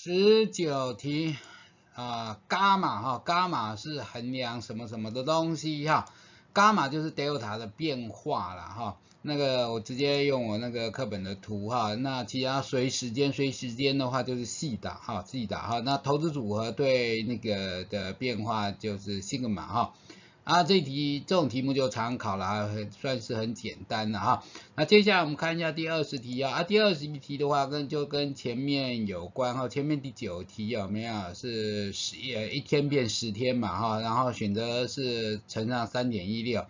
十九题啊，伽马哈，伽马是衡量什么什么的东西哈，伽马就是 delta 的变化了哈。那个我直接用我那个课本的图哈，那其他随时间随时间的话就是细打哈，细打哈。那投资组合对那个的变化就是西格玛哈。啊，这题这种题目就常考了，算是很简单的哈。那接下来我们看一下第二十题啊，啊，第二十一题的话跟就跟前面有关哈，前面第九题有没有是十呃一天变十天嘛哈，然后选择是乘上三点一六，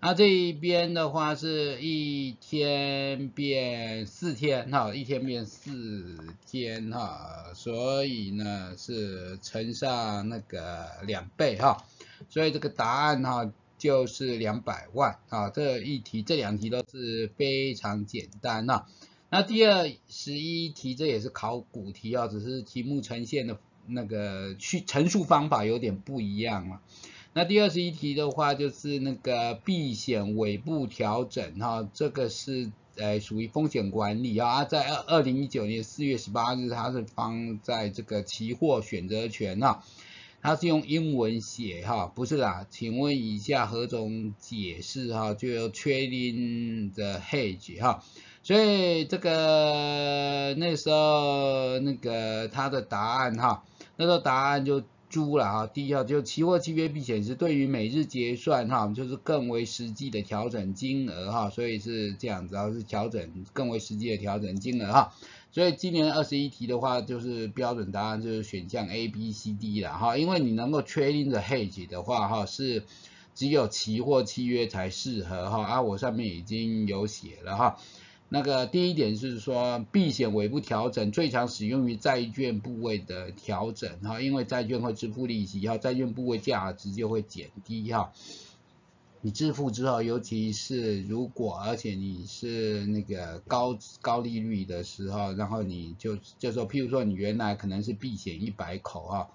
那这一边的话是一天变四天哈，一天变四天哈，所以呢是乘上那个两倍哈。所以这个答案哈就是两百万啊，这一题这两题都是非常简单呐。那第二十一题这也是考古题啊，只是题目呈现的那个去陈述方法有点不一样啊。那第二十一题的话就是那个避险尾部调整哈，这个是呃属于风险管理啊，在二二零一九年四月十八日它是放在这个期货选择权啊。他是用英文写哈，不是啦，请问以下何种解释哈？就有 trading the hedge 哈，所以这个那时候那个他的答案哈，那时候答案就猪了哈。第一号就期货契约避险是对于每日结算哈，就是更为实际的调整金额哈，所以是这样子啊，是调整更为实际的调整金额哈。所以今年二十一题的话，就是标准答案就是选项 A、B、C、D 了哈，因为你能够确定的 hedge 的话哈，是只有期货契约才适合哈，啊我上面已经有写了哈，那个第一点是说避险尾部调整最常使用于债券部位的调整哈，因为债券会支付利息然后，债券部位价值就会减低哈。你支付之后，尤其是如果而且你是那个高高利率的时候，然后你就就说，譬如说你原来可能是避险一百口啊，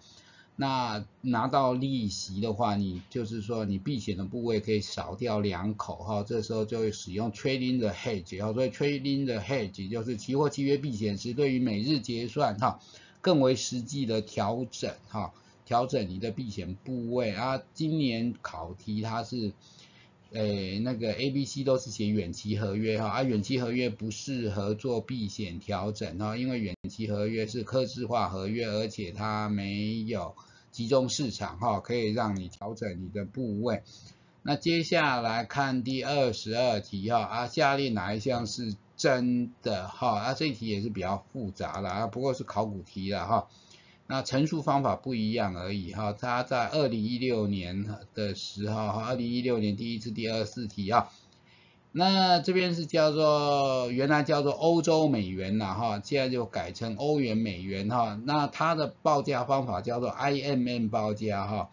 那拿到利息的话，你就是说你避险的部位可以少掉两口哈，这时候就会使用 trading 的 hedge 哈，所以 trading 的 hedge 就是期货契约避险时对于每日结算哈更为实际的调整哈。调整你的避险部位啊，今年考题它是，诶那个 A、B、C 都是写远期合约哈，啊远期合约不适合做避险调整哈，因为远期合约是科制化合约，而且它没有集中市场哈，可以让你调整你的部位。那接下来看第二十二题哈，啊下列哪一项是真的哈？啊这一题也是比较复杂了啊，不过是考古题了哈。那陈述方法不一样而已哈，它在二零一六年的时候哈，二零一六年第一次第二四题啊，那这边是叫做原来叫做欧洲美元了哈，现在就改成欧元美元哈，那它的报价方法叫做 IMM 报价哈。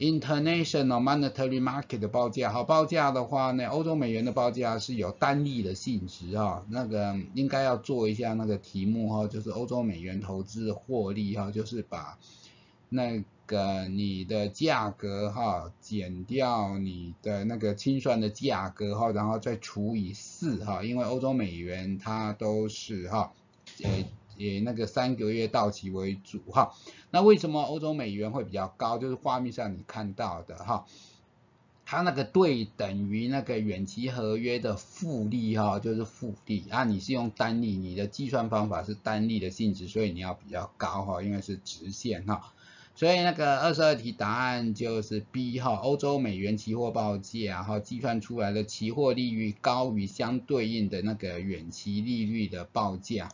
International Monetary Market 的报价，好报价的话呢，欧洲美元的报价是有单利的性质哈，那个应该要做一下那个题目哈，就是欧洲美元投资获利哈，就是把那个你的价格哈减掉你的那个清算的价格哈，然后再除以四哈，因为欧洲美元它都是哈，呃。以那个三个月到期为主哈，那为什么欧洲美元会比较高？就是画面上你看到的哈，它那个对等于那个远期合约的复利哈，就是复利啊，你是用单利，你的计算方法是单利的性质，所以你要比较高哈，因为是直线哈，所以那个二十二题答案就是 B 哈，欧洲美元期货报价哈，计算出来的期货利率高于相对应的那个远期利率的报价。